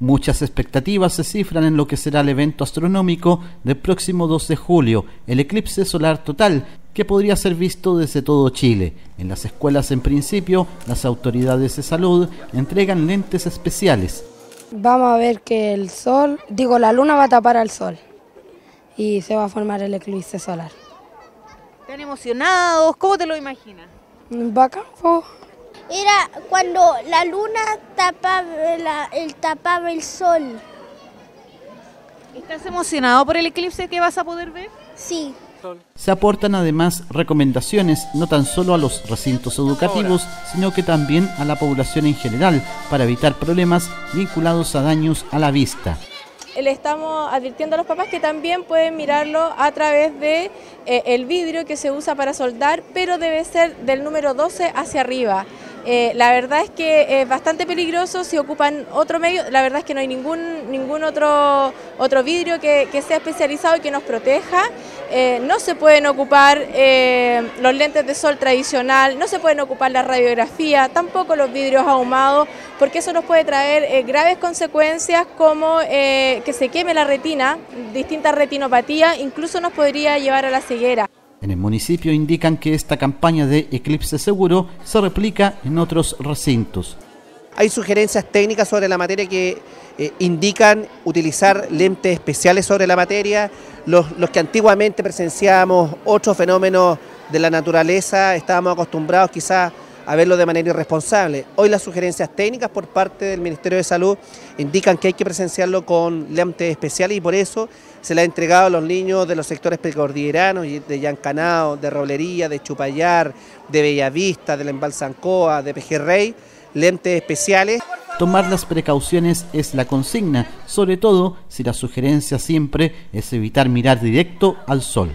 Muchas expectativas se cifran en lo que será el evento astronómico del próximo 2 de julio, el eclipse solar total, que podría ser visto desde todo Chile. En las escuelas, en principio, las autoridades de salud entregan lentes especiales. Vamos a ver que el sol, digo, la luna va a tapar al sol y se va a formar el eclipse solar. ¿Están emocionados? ¿Cómo te lo imaginas? Bacán, Era cuando la luna tapaba, el, tapaba el sol. ¿Estás emocionado por el eclipse que vas a poder ver? Sí. Se aportan además recomendaciones no tan solo a los recintos educativos, sino que también a la población en general para evitar problemas vinculados a daños a la vista le estamos advirtiendo a los papás que también pueden mirarlo a través de eh, el vidrio que se usa para soldar, pero debe ser del número 12 hacia arriba. Eh, la verdad es que es bastante peligroso si ocupan otro medio, la verdad es que no hay ningún, ningún otro, otro vidrio que, sea especializado y que nos proteja. Eh, no se pueden ocupar eh, los lentes de sol tradicional, no se pueden ocupar la radiografía, tampoco los vidrios ahumados, porque eso nos puede traer graves consecuencias como que se queme la retina, distintas retinopatías, incluso nos podría llevar a la ceguera. En el municipio indican que esta campaña de eclipse seguro se replica en otros recintos. Hay sugerencias técnicas sobre la materia que eh, indican utilizar lentes especiales sobre la materia. Los, los que antiguamente presenciábamos otros fenómenos de la naturaleza, estábamos acostumbrados quizás a verlo de manera irresponsable. Hoy las sugerencias técnicas por parte del Ministerio de Salud indican que hay que presenciarlo con lentes especiales y por eso se le ha entregado a los niños de los sectores precordilleranos, de Yancanao, de Roblería, de Chupayar, de Bellavista, de la Embalsancoa, de Pejerrey, lentes especiales. Tomar las precauciones es la consigna, sobre todo si la sugerencia siempre es evitar mirar directo al sol.